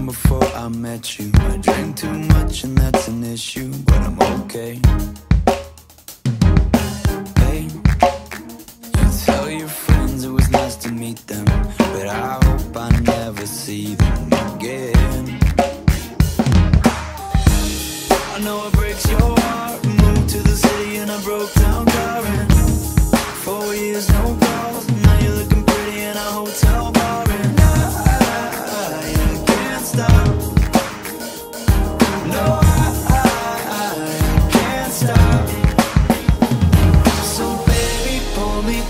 just before I met you. I drank too much and that's an issue, but I'm okay. Hey, you tell your friends it was nice to meet them, but I hope I never see them again. I know it breaks your heart. Moved to the city and I broke down crying. Four years, no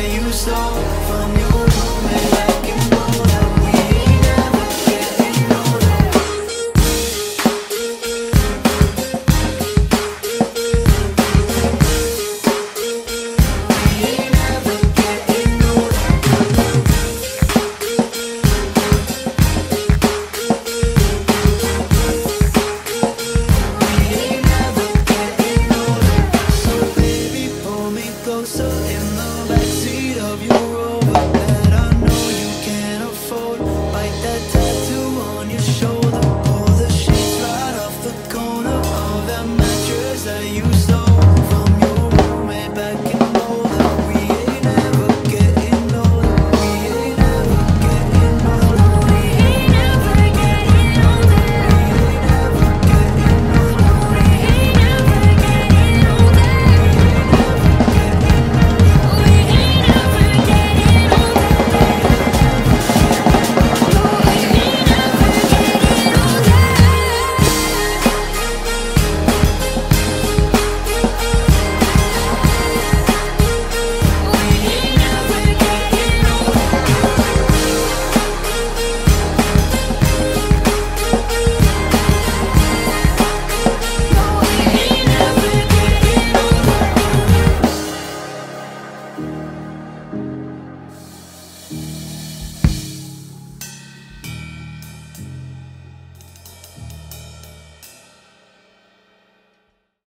you stole from your